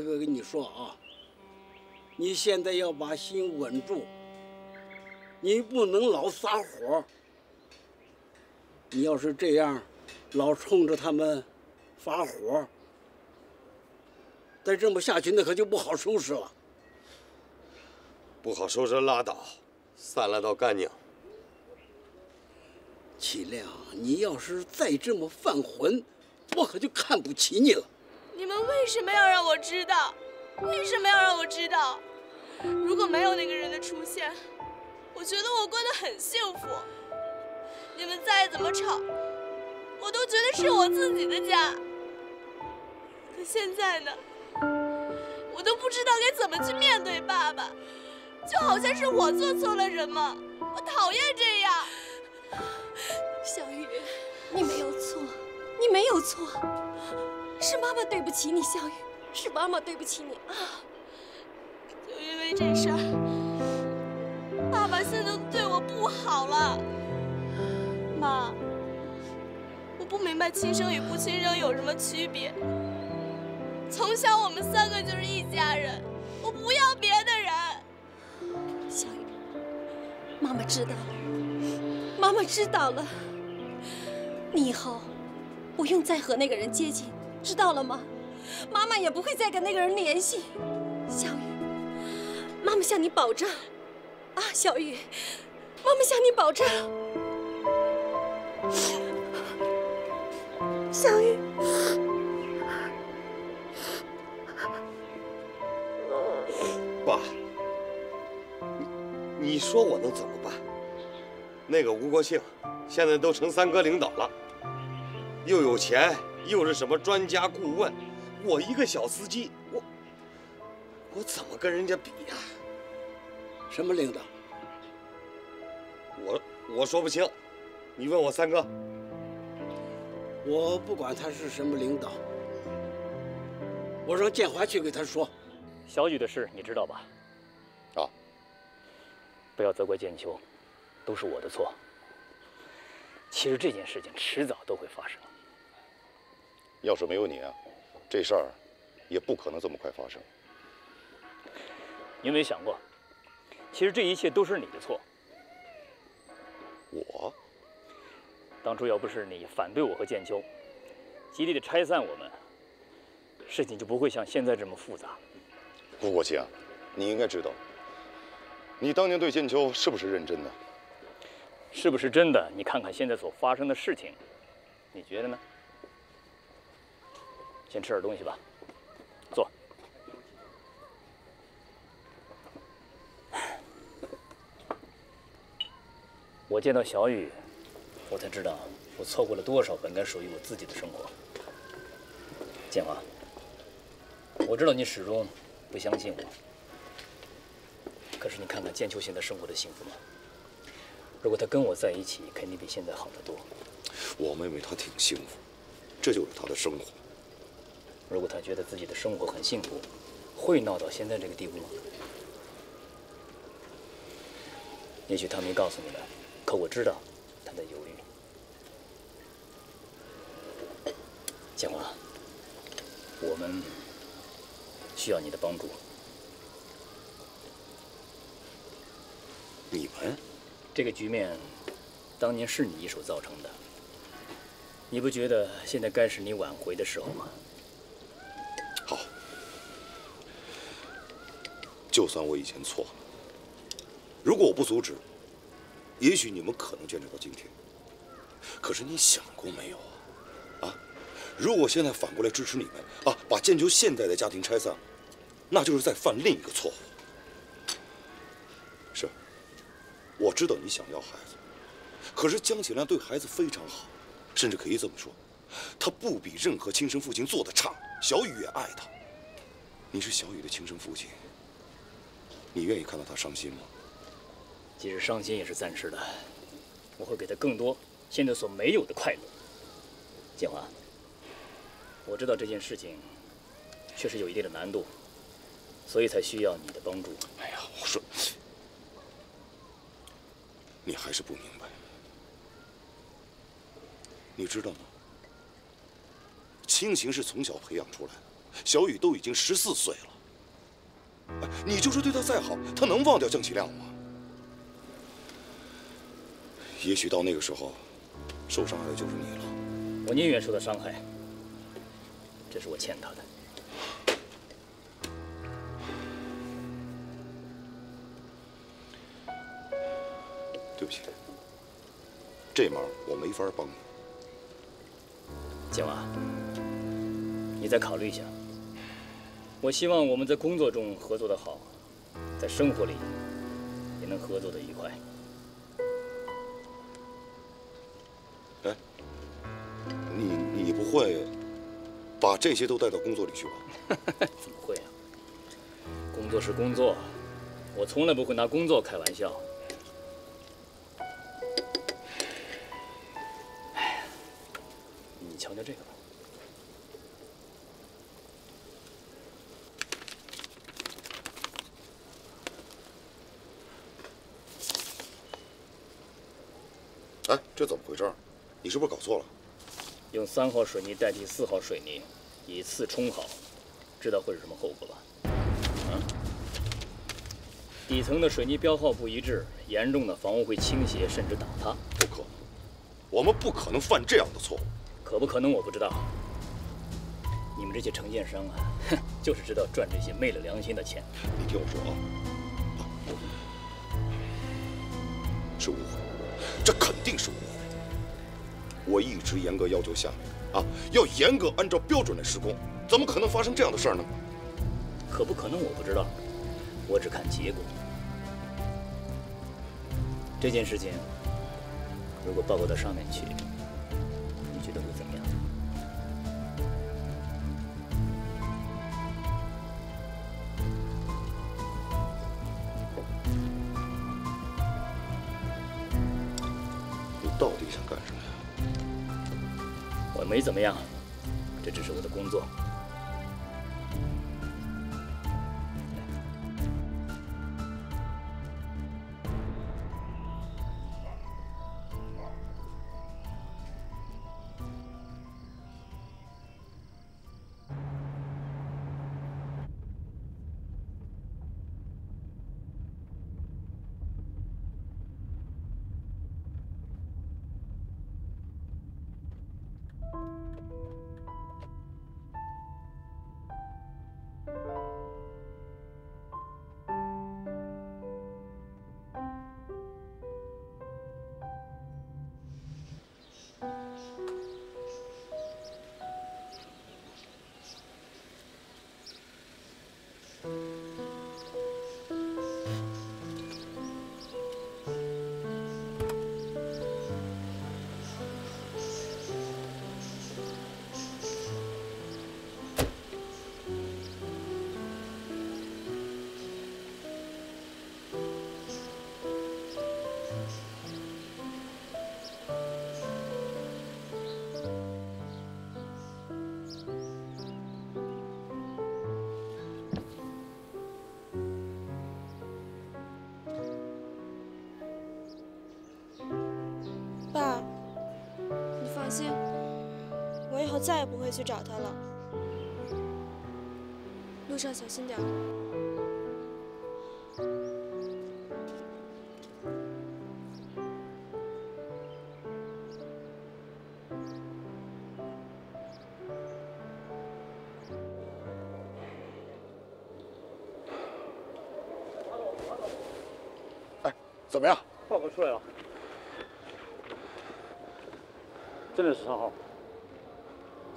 可可跟你说啊，你现在要把心稳住，你不能老撒火。你要是这样，老冲着他们发火，再这么下去，那可就不好收拾了。不好收拾拉倒，散了倒干净。齐亮，你要是再这么犯浑，我可就看不起你了。你们为什么要让我知道？为什么要让我知道？如果没有那个人的出现，我觉得我过得很幸福。你们再怎么吵，我都觉得是我自己的家。可现在呢，我都不知道该怎么去面对爸爸，就好像是我做错了什么。我讨厌这样。小雨，你没有错，你没有错，是妈妈对不起你，小雨，是妈妈对不起你啊！就因为这事儿，爸爸现在对我不好了。妈，我不明白亲生与不亲生有什么区别。从小我们三个就是一家人，我不要别的人。小雨，妈妈知道了，妈妈知道了。你以后不用再和那个人接近，知道了吗？妈妈也不会再跟那个人联系。小雨，妈妈向你保证，啊，小雨，妈妈向你保证。小雨，爸，你你说我能怎么办？那个吴国庆现在都成三哥领导了，又有钱，又是什么专家顾问，我一个小司机，我我怎么跟人家比呀、什么领导？我我说不清，你问我三哥。我不管他是什么领导，我让建华去给他说。小雨的事你知道吧？啊。不要责怪建秋，都是我的错。其实这件事情迟早都会发生。要是没有你啊，这事儿也不可能这么快发生。你有没有想过，其实这一切都是你的错。我当初要不是你反对我和建秋，极力的拆散我们，事情就不会像现在这么复杂。顾国庆，你应该知道，你当年对建秋是不是认真的？是不是真的？你看看现在所发生的事情，你觉得呢？先吃点东西吧，坐。我见到小雨，我才知道我错过了多少本该属于我自己的生活。建华，我知道你始终不相信我，可是你看看建秋现在生活的幸福吗？如果他跟我在一起，肯定比现在好得多。我妹妹她挺幸福，这就是她的生活。如果他觉得自己的生活很幸福，会闹到现在这个地步吗？也许他没告诉你们，可我知道他在犹豫。建华，我们需要你的帮助。你们这个局面，当年是你一手造成的，你不觉得现在该是你挽回的时候吗？好，就算我以前错了，如果我不阻止，也许你们可能坚持到今天。可是你想过没有啊？啊，如果现在反过来支持你们啊，把建秋现在的家庭拆散，那就是在犯另一个错误。是，我知道你想要孩子，可是江启亮对孩子非常好，甚至可以这么说，他不比任何亲生父亲做的差。小雨也爱他。你是小雨的亲生父亲，你愿意看到他伤心吗？即使伤心也是暂时的，我会给他更多现在所没有的快乐。建华，我知道这件事情确实有一定的难度，所以才需要你的帮助。哎呀，我说，你还是不明白。你知道吗？亲情是从小培养出来的，小雨都已经十四岁了。哎，你就是对他再好，他能忘掉郑启亮吗？也许到那个时候，受伤害的就是你了。我宁愿受到伤害，这是我欠他的。对不起，这忙我没法帮你。建娃，你再考虑一下。我希望我们在工作中合作的好，在生活里也能合作的愉快。哎，你你不会把这些都带到工作里去吧？怎么会啊？工作是工作，我从来不会拿工作开玩笑。哎，你瞧瞧这个吧。哎，这怎么回事？你是不是搞错了？用三号水泥代替四号水泥，以次充好，知道会是什么后果吧？啊？底层的水泥标号不一致，严重的房屋会倾斜甚至倒塌。不可能，我们不可能犯这样的错误。可不可能我不知道。你们这些承建商啊，哼，就是知道赚这些昧了良心的钱。你听我说啊，啊，是误会，这肯定是误会。我一直严格要求下面啊，要严格按照标准来施工，怎么可能发生这样的事儿呢？可不可能我不知道，我只看结果。这件事情如果报告到上面去，你觉得会怎么样？你到底想干什么呀？我没怎么样，这只是我的工作。再也不会去找他了。路上小心点儿。怎么样？报告出来了，真的是三号。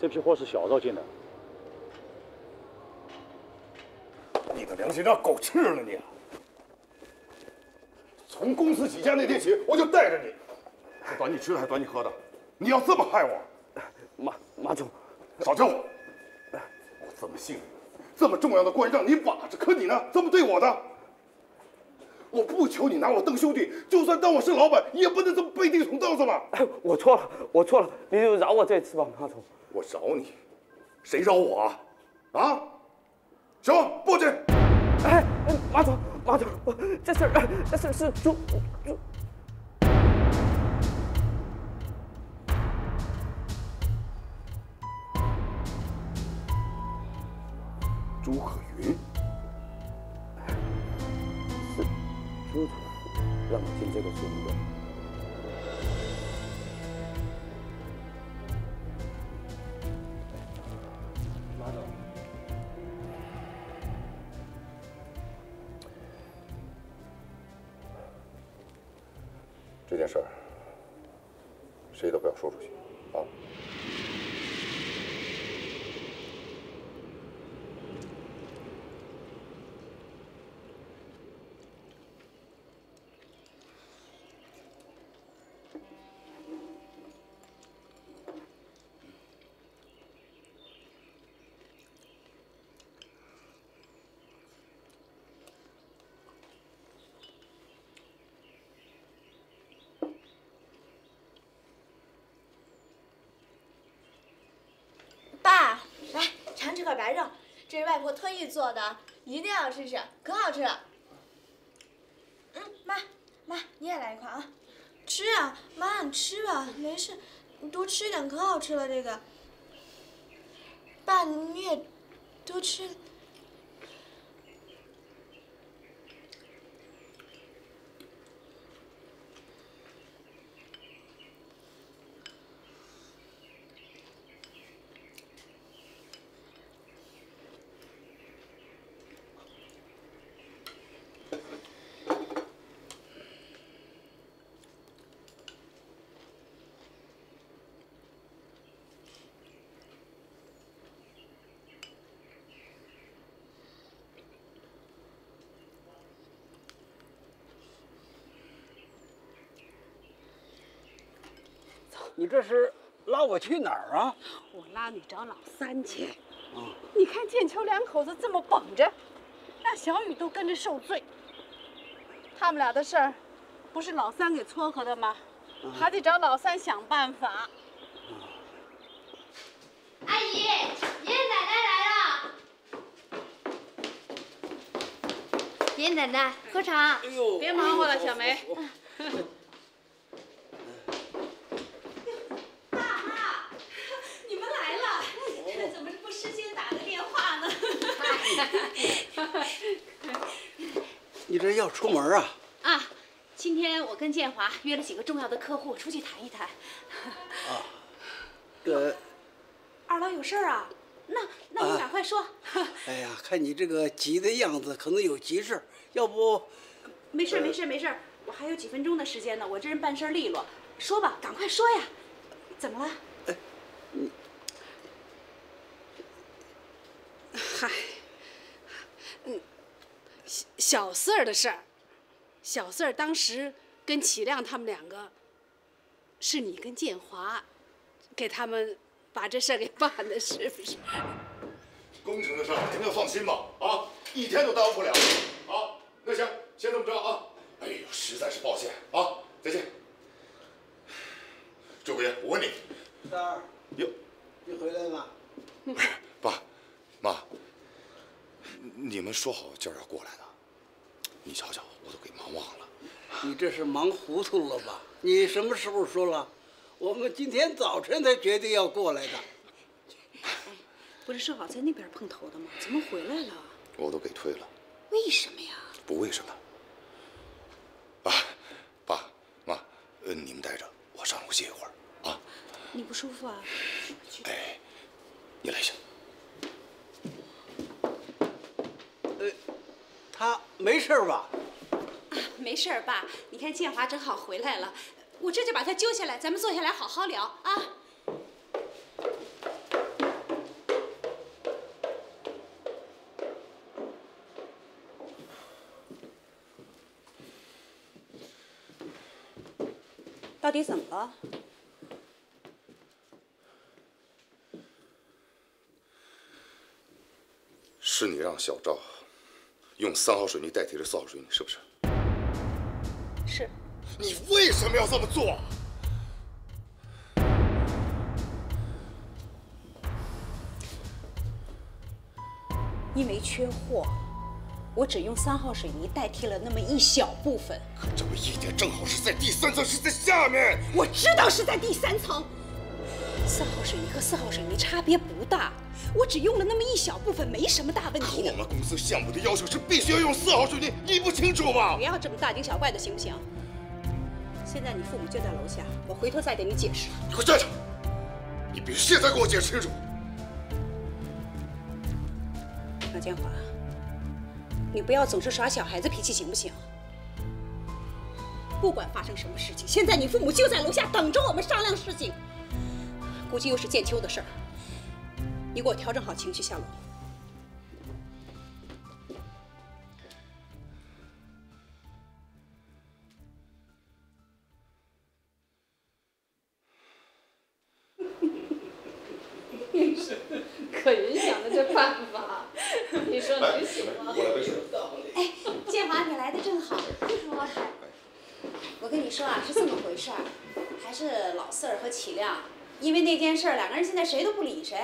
这批货是小赵进的，你的良心让狗吃了你！从公司起家那天起，我就带着你，是短你吃的还是短你喝的？你要这么害我？马马总，少叫我！我这么信任你，这么重要的官让你把着，可你呢，这么对我的？求你拿我当兄弟，就算当我是老板，也不能这么背地捅刀子吧？哎，我错了，我错了，你就饶我这次吧，马总。我饶你，谁饶我啊？啊？行，报警。哎哎，马总，马总，这事儿，这事儿是朱朱。朱可云，这块白肉，这是外婆特意做的，一定要试试，可好吃了。嗯，妈，妈你也来一块啊，吃啊，妈你吃吧，没事，你多吃一点，可好吃了这个。爸你也多吃。你这是拉我去哪儿啊？我拉你找老三去。你看建秋两口子这么绷着，那小雨都跟着受罪。他们俩的事儿，不是老三给撮合的吗？还得找老三想办法。阿姨，爷爷奶奶来了。爷爷奶奶喝茶。哎呦，别忙活了，小梅。你们来了，怎么不事先打个电话呢？你这要出门啊？啊，今天我跟建华约了几个重要的客户出去谈一谈。啊这，二老有事儿啊？那那你赶快说。哎呀，看你这个急的样子，可能有急事儿要不，没事儿没事没事，我还有几分钟的时间呢，我这人办事利落。说吧，赶快说呀。怎么了？嗨，嗯，小小四儿的事儿，小四儿当时跟启亮他们两个，是你跟建华，给他们把这事儿给办的，是不是？工程的事儿您就放心吧，啊，一天都耽误不了。啊，那行，先这么着啊。哎呦，实在是抱歉啊，再见。周贵，我问你，三儿，哟，你回来了？爸妈，你们说好今儿要过来的，你瞧瞧，我都给忙忘了。你这是忙糊涂了吧？你什么时候说了？我们今天早晨才决定要过来的。不是说好在那边碰头的吗？怎么回来了？我都给退了。为什么呀？不为什么。啊，爸妈，呃，你们待着，我上楼歇一会儿啊。你不舒服啊？哎，你来一下。他没事吧？啊，没事，爸。你看建华正好回来了，我这就把他揪下来，咱们坐下来好好聊啊。到底怎么了？是你让小赵用三号水泥代替了四号水泥，是不是？是。你为什么要这么做？因为缺货，我只用三号水泥代替了那么一小部分。可这么一点正好是在第三层，是在下面。我知道是在第三层。三号水泥和四号水泥差别不大，我只用了那么一小部分，没什么大问题。可我们公司项目的要求是必须要用四号水泥，你不清楚吗？不要这么大惊小怪的，行不行？现在你父母就在楼下，我回头再给你解释。你给我站住！你必须现在给我解释清楚。马建华，你不要总是耍小孩子脾气，行不行？不管发生什么事情，现在你父母就在楼下等着我们商量事情。估计又是建秋的事儿，你给我调整好情绪下楼。可云想的这办法，你说能行吗？哎，建华，你来的正好。我跟你说啊，是这么回事儿，还是老四儿和启亮，因为那件事儿，两个人现在谁都不理谁，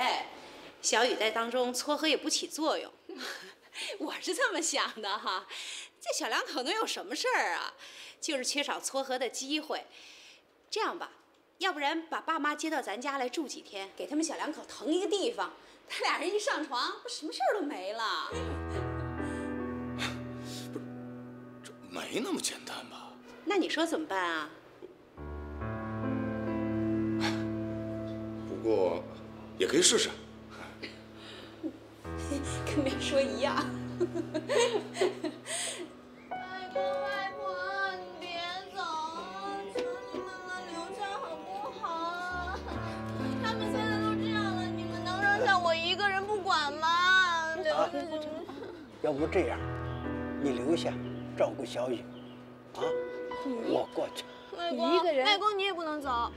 小雨在当中撮合也不起作用。我是这么想的哈，这小两口能有什么事儿啊？就是缺少撮合的机会。这样吧，要不然把爸妈接到咱家来住几天，给他们小两口腾一个地方，他俩人一上床，不什么事儿都没了。这没那么简单吧？那你说怎么办啊？过，也可以试试。跟没说一样。外公外婆，你别走，求你们了，留下好不好？他们现在都这样了，你们能扔下我一个人不管吗？啊，要不这样，你留下照顾小雨，啊，我过去。外公，外公你也不能走。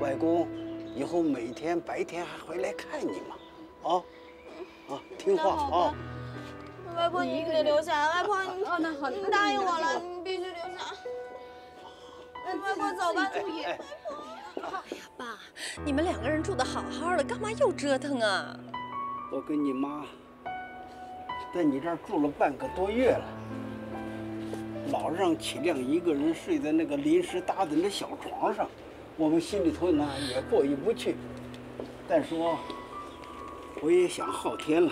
外公，以后每天白天还回来看你嘛，啊，啊，听话啊。外婆，你得留下。外婆，你哦，那好，你答应我了，你必须留下。外婆，走吧，注意。哎呀，爸，你们两个人住的好好的，干嘛又折腾啊？我跟你妈在你这儿住了半个多月了，老让启亮一个人睡在那个临时搭的那小床上，我们心里头呢也过意不去。再说，我也想昊天了，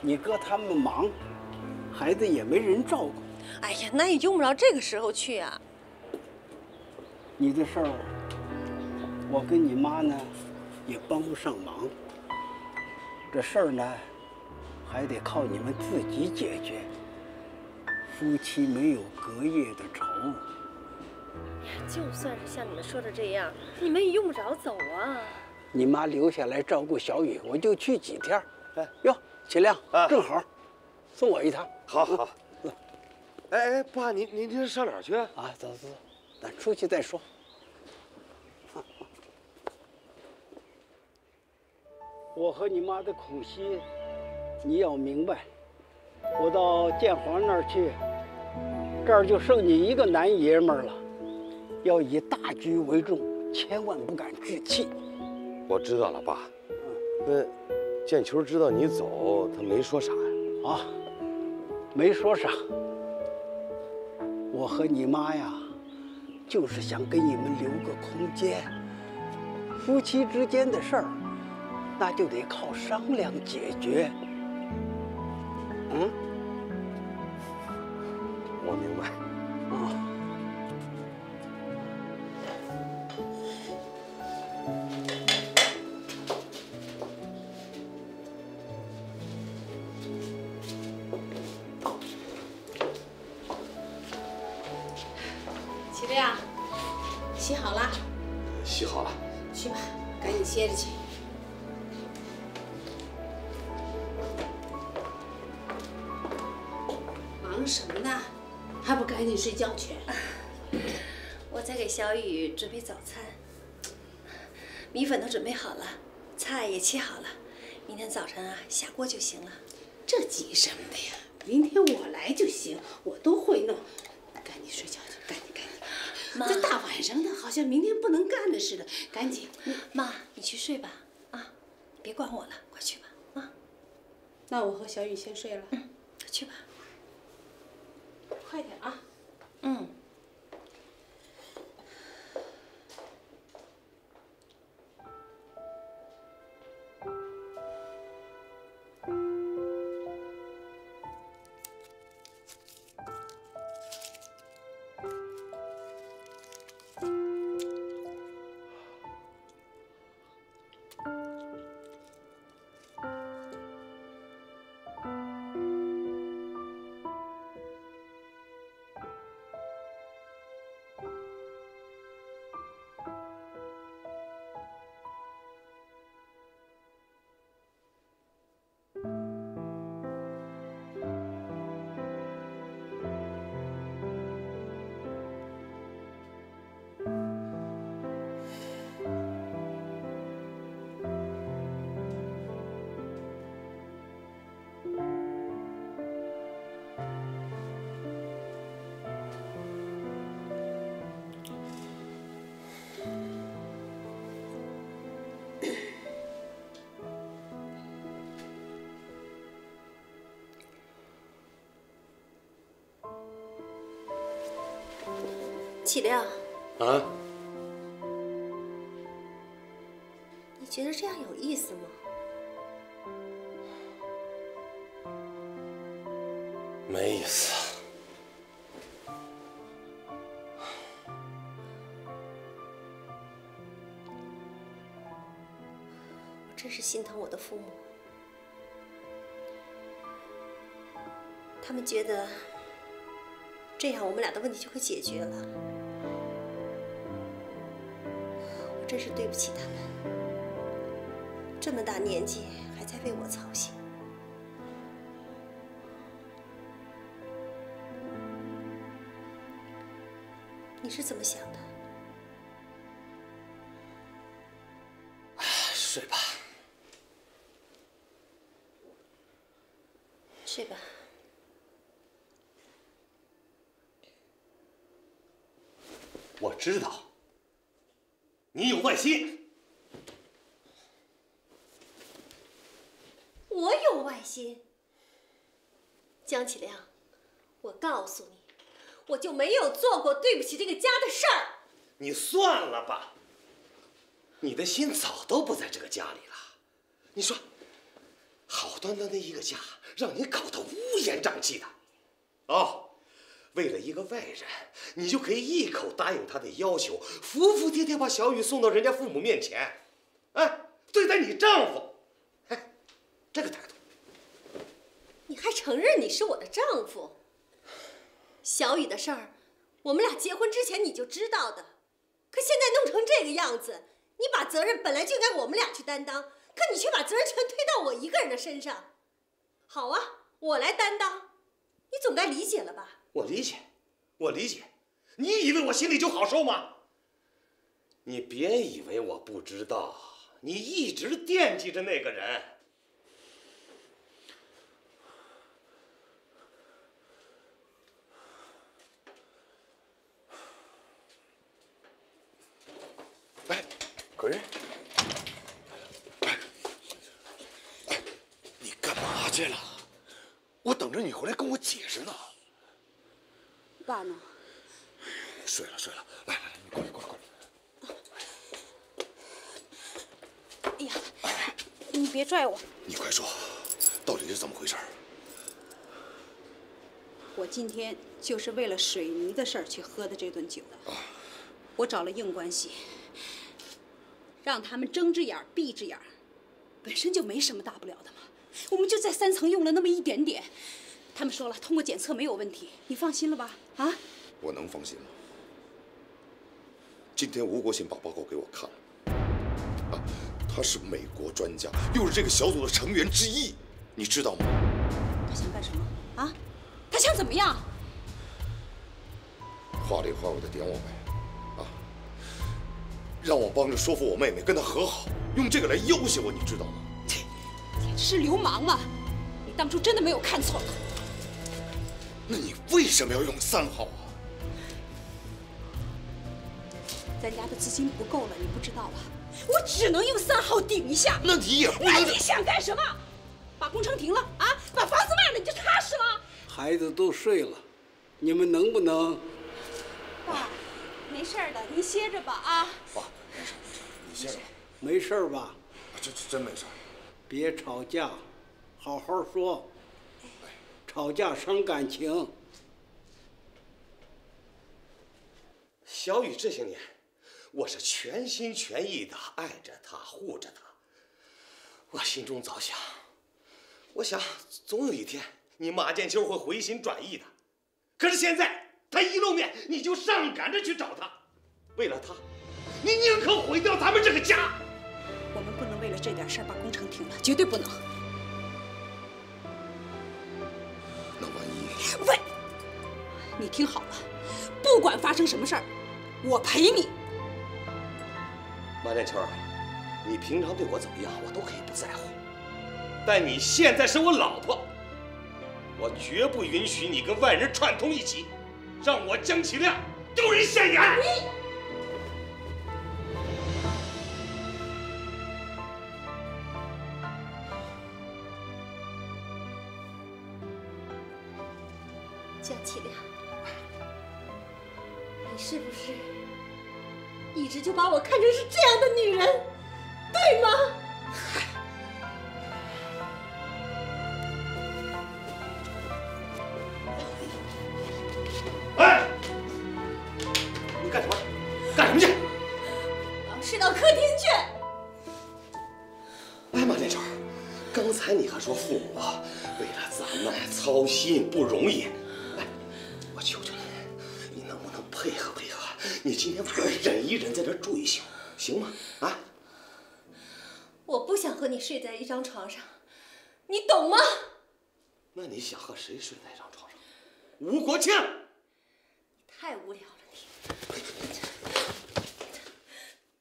你哥他们忙，孩子也没人照顾。哎呀，那也用不着这个时候去啊。你的事儿，我跟你妈呢也帮不上忙。这事儿呢，还得靠你们自己解决。夫妻没有隔夜的仇。就算是像你们说的这样，你们也用不着走啊。你妈留下来照顾小雨，我就去几天。哎哟，秦亮，正好，送我一趟。好好。哎哎，爸，您您这是上哪儿去？啊，走走走，咱出去再说。我和你妈的苦心，你要明白。我到建华那儿去，这儿就剩你一个男爷们儿了，要以大局为重，千万不敢置气。我知道了，爸。嗯那建秋知道你走，他没说啥呀？啊，没说啥。我和你妈呀，就是想给你们留个空间，夫妻之间的事儿，那就得靠商量解决。嗯，我明白。米粉都准备好了，菜也切好了，明天早晨啊下锅就行了。这急什么的呀？明天我来就行，我都会弄。赶紧睡觉去，赶紧赶紧。妈这大晚上的，好像明天不能干的似的，赶紧。妈，你去睡吧，啊，别管我了，快去吧，啊，那我和小雨先睡了。嗯，去吧。快点啊！启亮，啊，你觉得这样有意思吗？没意思。我真是心疼我的父母，他们觉得这样我们俩的问题就会解决了。真是对不起他们，这么大年纪还在为我操心。你是怎么想的？不起这个家的事儿。你算了吧，你的心早都不在这个家里了。你说，好端端的一个家，让你搞得乌烟瘴气的。哦，为了一个外人，你就可以一口答应他的要求，服服帖帖把小雨送到人家父母面前，哎，对待你丈夫，哎，这个态度。你还承认你是我的丈夫？小雨的事儿，我们俩结婚之前你就知道的，可现在弄成这个样子，你把责任本来就该我们俩去担当，可你却把责任全推到我一个人的身上。好啊，我来担当，你总该理解了吧？我理解，我理解。你以为我心里就好受吗？你别以为我不知道，你一直惦记着那个人。哎，可人，哎，你干嘛去了？我等着你回来跟我解释呢。爸呢？睡了睡了，来来来，你过来过来过来。哎呀你别拽我。你快说，到底是怎么回事？我今天就是为了水泥的事儿去喝的这顿酒。我找了硬关系，让他们睁只眼闭只眼，本身就没什么大不了的嘛。我们就在三层用了那么一点点，他们说了通过检测没有问题，你放心了吧？啊？我能放心吗？今天吴国信把报告给我看了，啊，他是美国专家，又是这个小组的成员之一，你知道吗？他想干什么？啊？他想怎么样？话里话外的点我呗，啊，让我帮着说服我妹妹跟他和好，用这个来要挟我，你知道吗？简直是流氓啊！你当初真的没有看错他。那你为什么要用三号啊？咱家的资金不够了，你不知道吧？我只能用三号顶一下。那你也不那你想干什么？把工程停了啊？把房子卖了你就踏实了？孩子都睡了，你们能不能？爸，没事的，您歇着吧啊。爸，没事，你歇着吧。没事吧？这这真没事。别吵架，好好说。吵架伤感情。小雨这些年，我是全心全意的爱着她，护着她。我心中早想，我想总有一天你马建秋会回心转意的。可是现在他一露面，你就上赶着去找他，为了他，你宁可毁掉咱们这个家。我们不能为了这点事儿把工程停了，绝对不能。喂，你听好了，不管发生什么事儿，我陪你。马建秋，你平常对我怎么样，我都可以不在乎，但你现在是我老婆，我绝不允许你跟外人串通一起，让我江启亮丢人现眼。你国庆。你太无聊了你。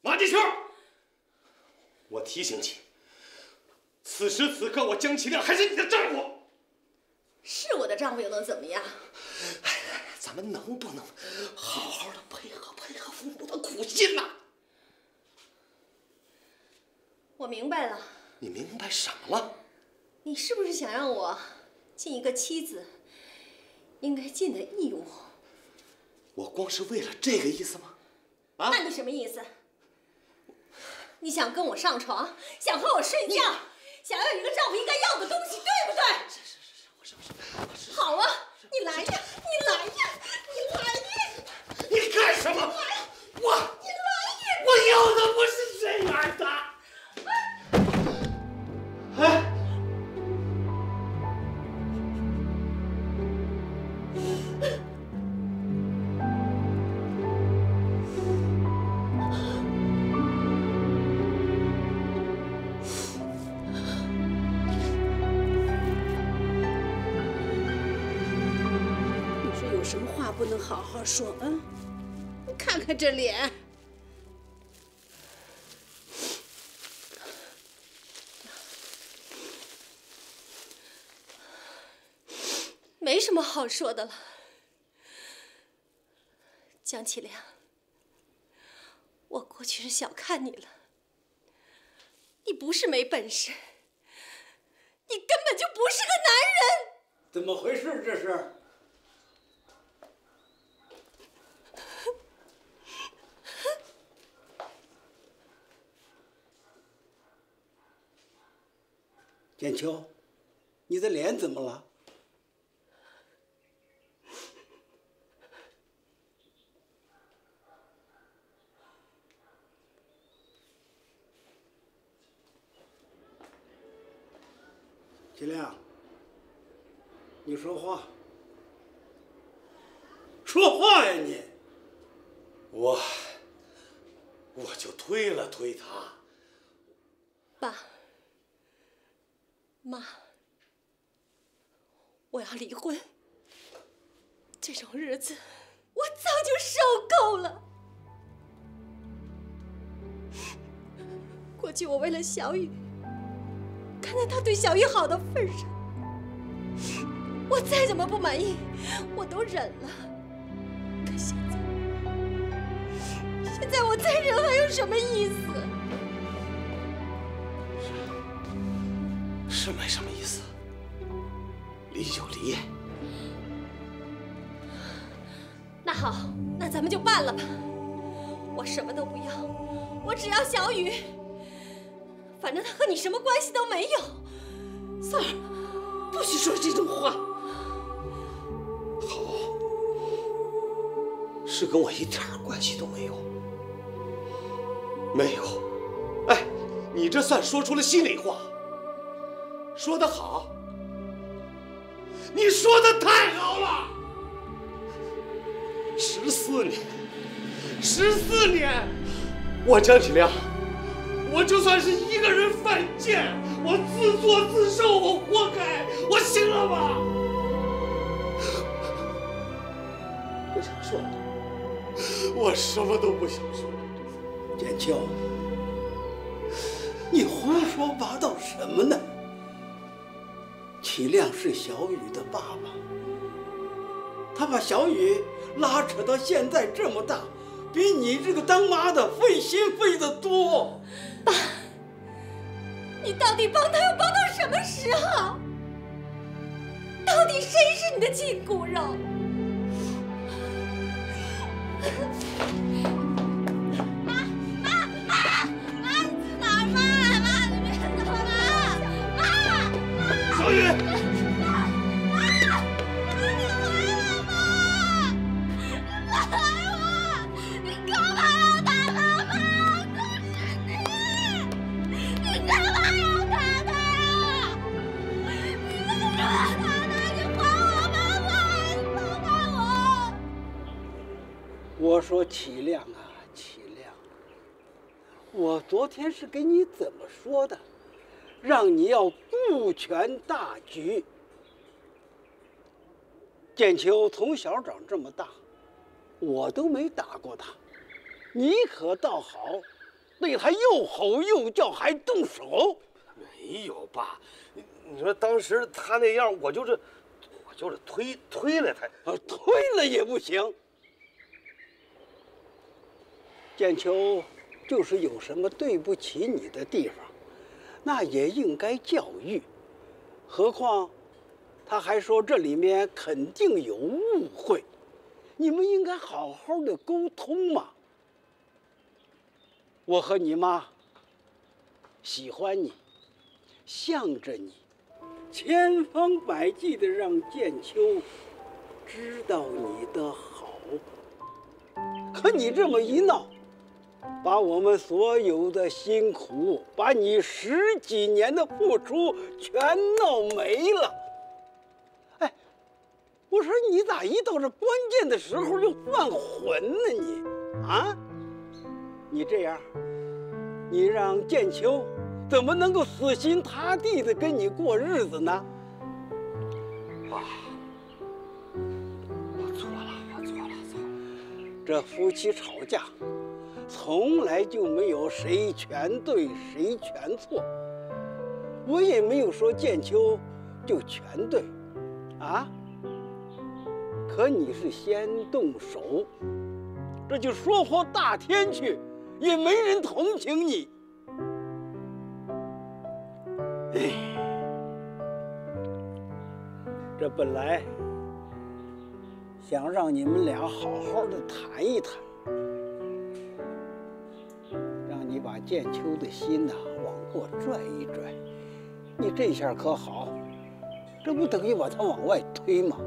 马继秋，我提醒你，此时此刻我江启亮还是你的丈夫。是我的丈夫又能怎么样？哎，咱们能不能好好的配合配合父母的苦心呐？我明白了。你明白什么了？你是不是想让我尽一个妻子应该尽的义务？我光是为了这个意思吗？啊？那你什么意思？你想跟我上床，想和我睡觉，想要一个丈夫应该要的东西，对不对？是是是是，我是我是。好啊，你来呀，你来呀，你来呀！你干什么？我你来呀！我要的不是这样的。哎。说？嗯，你看看这脸。没什么好说的了，江启良，我过去是小看你了，你不是没本事，你根本就不是个男人。怎么回事？这是？建秋，你的脸怎么了？金亮，你说话，说话呀你！我，我就推了推他。爸妈，要离婚。这种日子我早就受够了。过去我为了小雨，看在他对小雨好的份上，我再怎么不满意，我都忍了。可现在，现在我再忍还有什么意思？是没什么意思，离就离。那好，那咱们就办了吧。我什么都不要，我只要小雨。反正他和你什么关系都没有。三儿，不许说这种话。好，是跟我一点关系都没有。没有。哎，你这算说出了心里话。说得好，你说的太好了。十四年，十四年，我江启亮，我就算是一个人犯贱，我自作自受，我活该，我行了吧？不想说了，我什么都不想说了。建秋，你胡说八道什么呢？启亮是小雨的爸爸，他把小雨拉扯到现在这么大，比你这个当妈的费心费的多。爸，你到底帮他要帮到什么时候？到底谁是你的亲骨肉？我说启亮啊，齐亮，我昨天是跟你怎么说的？让你要顾全大局。建秋从小长这么大，我都没打过他，你可倒好，对他又吼又叫，还动手。没有爸，你你说当时他那样，我就是我就是推推了他，啊，推了也不行。建秋就是有什么对不起你的地方，那也应该教育。何况他还说这里面肯定有误会，你们应该好好的沟通嘛。我和你妈喜欢你，向着你，千方百计的让建秋知道你的好。可你这么一闹，把我们所有的辛苦，把你十几年的付出全闹没了。哎，我说你咋一到这关键的时候就犯浑呢你？啊？你这样，你让建秋怎么能够死心塌地的跟你过日子呢？爸，我错了，我错了，错了。这夫妻吵架，从来就没有谁全对谁全错。我也没有说建秋就全对，啊？可你是先动手，这就说破大天去，也没人同情你。哎，这本来想让你们俩好好的谈一谈，把建秋的心呐、往过拽一拽，你这下可好，这不等于把他往外推吗？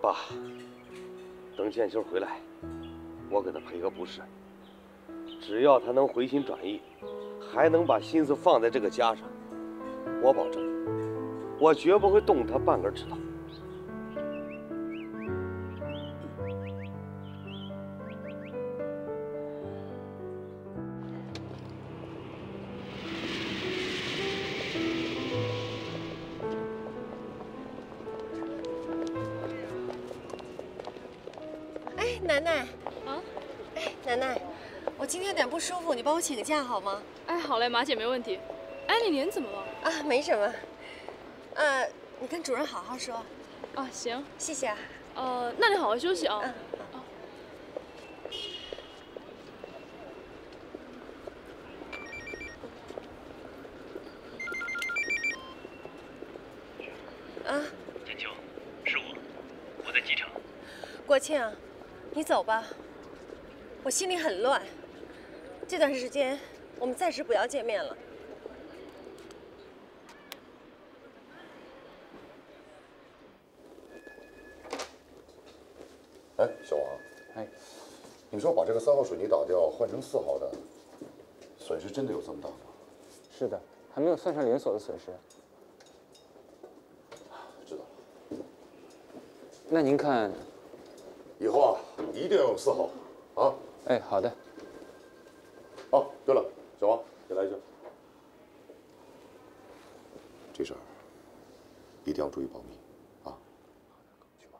爸，等建秋回来，我给他赔个不是。只要他能回心转意，还能把心思放在这个家上，我保证，我绝不会动他半根指头。哎，奶奶，啊，哎，奶奶，我今天有点不舒服，你帮我请个假好吗？哎，好嘞，马姐没问题。哎，你脸怎么了？啊，没什么。呃，你跟主任好好说。啊，行，谢谢啊。呃，那你好好休息啊。嗯。啊，建秋，是我，我在机场。国庆，你走吧，我心里很乱。这段时间我们暂时不要见面了。哎，小王，哎，你说把这个三号水泥打掉，换成四号的，损失真的有这么大吗？是的，还没有算上连锁的损失。知道了。那您看，一定要有四号，啊？哎，好的。哦，对了，小王，你来一下。这事儿一定要注意保密，啊？去吧。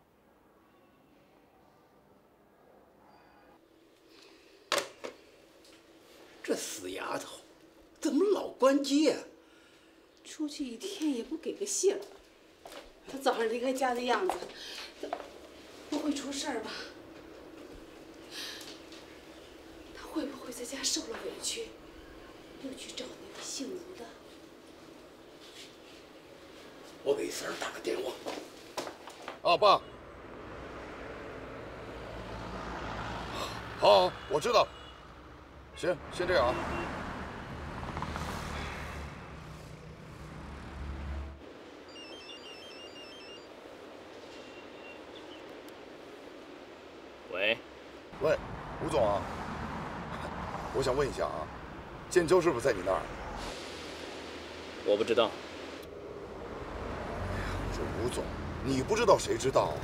这死丫头，怎么老关机呀、出去一天也不给个信儿。她早上离开家的样子，不会出事儿吧？他会不会在家受了委屈，又去找那个姓吴的？我给三儿打个电话。啊，爸。好，好，我知道。行，先这样啊。喂，喂，吴总啊，我想问一下啊，建秋是不是在你那儿？我不知道。这吴总，你不知道谁知道啊？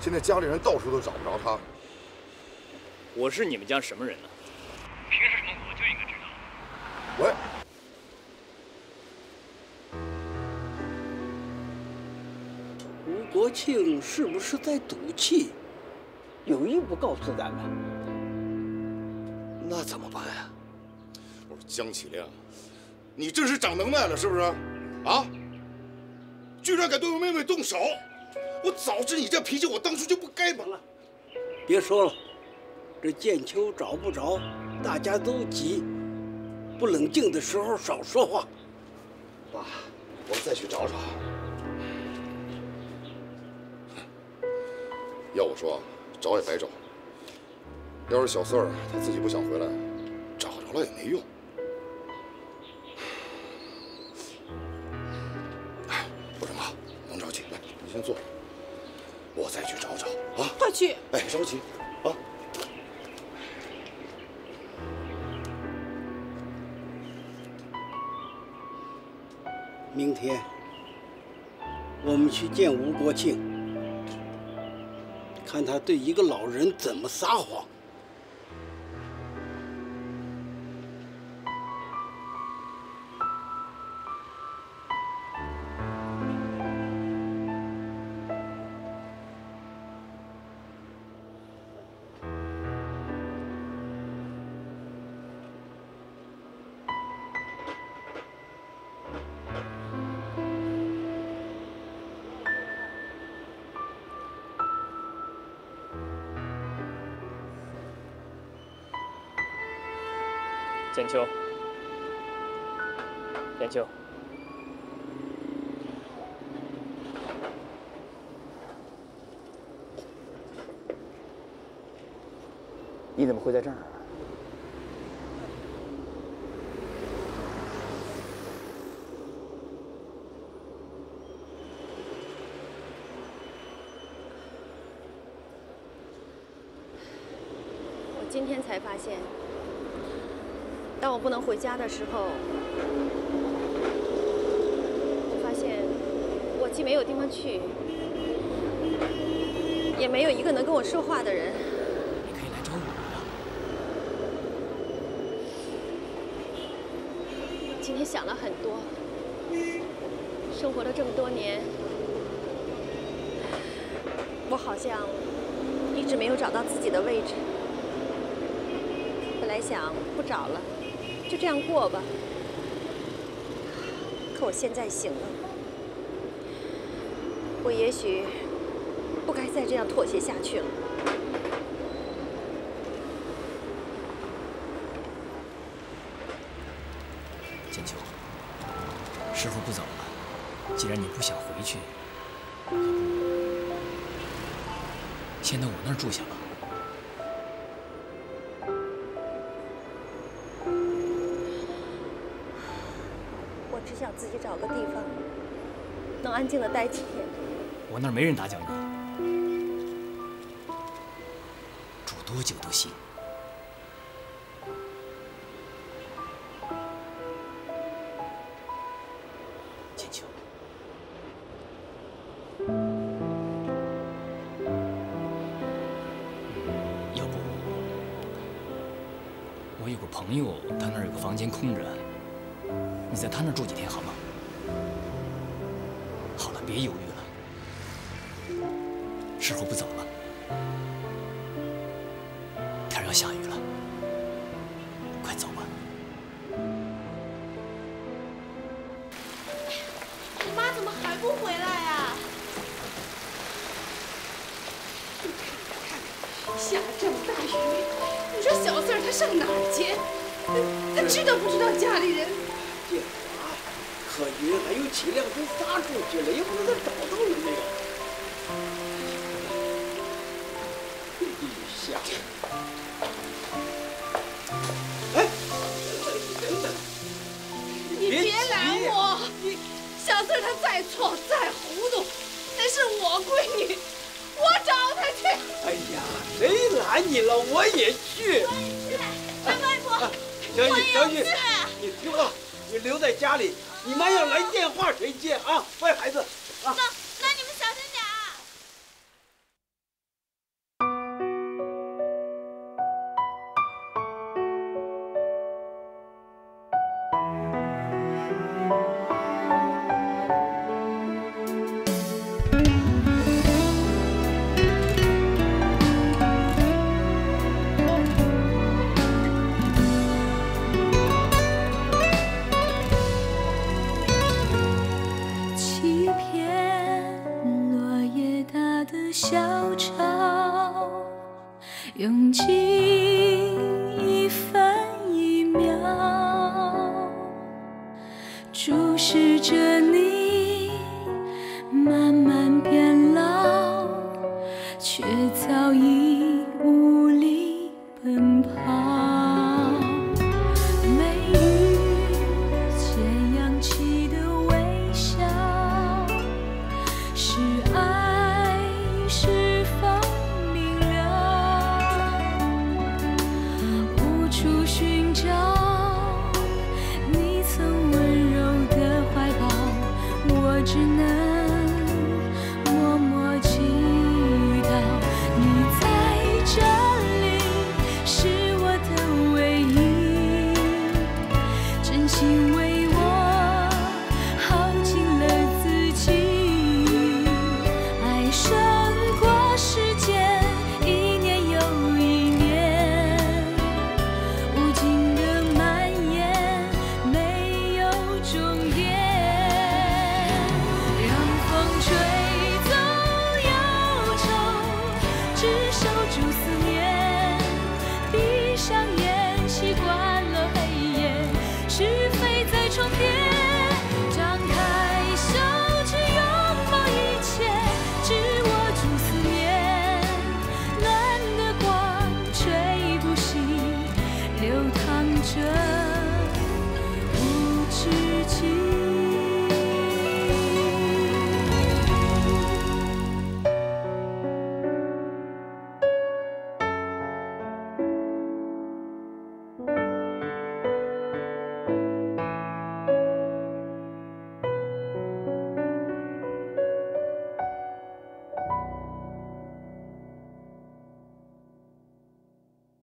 现在家里人到处都找不着他。我是你们家什么人呢？凭什么我就应该知道？喂，吴国庆是不是在赌气？有意不告诉咱们？那怎么办呀？我说江启亮，你真是长能耐了是不是？啊？居然敢对我妹妹动手！我早知你这脾气，我当初就不该把。别说了，这建秋找不着，大家都急。不冷静的时候少说话。爸，我再去找找。要我说，找也白找。要是小四儿他自己不想回来，找着了也没用。哎，不是妈，甭着急，来，你先坐，我再去找找啊。快去！哎，着急啊！明天我们去见吴国庆，看他对一个老人怎么撒谎。简秋，建秋，你怎么会在这儿？今天才发现，当我不能回家的时候，我发现我既没有地方去，也没有一个能跟我说话的人。今天想了很多，生活了这么多年，我好像一直没有找到自己的位置。本来想不找了，就这样过吧。可我现在醒了，我也许不该再这样妥协下去了。建秋，师傅不走了，既然你不想回去，先到我那儿住下吧。找个地方，能安静的待几天。我那儿没人打搅你，住多久都行。时候不早了。你了？我也去。张外婆，小雨，小雨我也去，你听话，你留在家里。你妈要来电话谁接啊？乖孩子，啊。